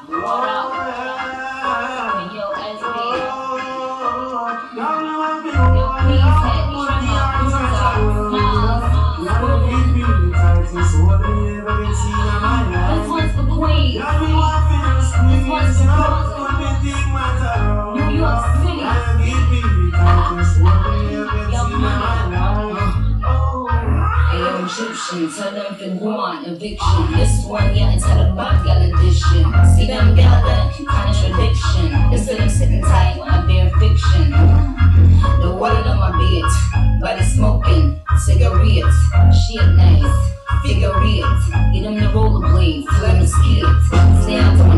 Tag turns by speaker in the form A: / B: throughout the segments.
A: This one's for Queens. Ayo, Egyptian, tell them if you want eviction. This one, yeah, it's had a bad gal edition. See them gather, contradiction. Instead of sitting tight when I bear fiction. The word on my beard, body smoking, cigarettes, shit nice, figure it. Get them the rollerblades, till I'm scared. Sound on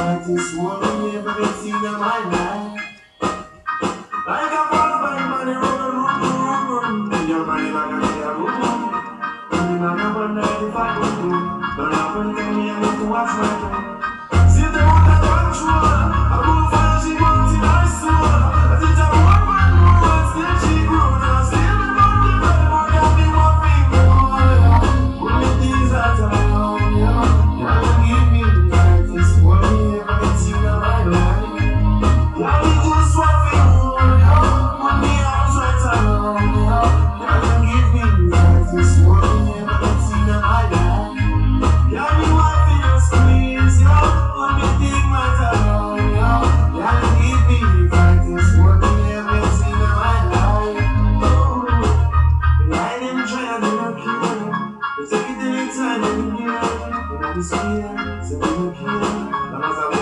A: I just want to live everything in my life. Like a ball by money, roll, roll, roll, roll. Your money like a little roll. Only man up on 95 roll. Don't happen to me, I need to watch my It's a good time, I'm here. It's here, it's a
B: good time.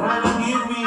B: Wanna give me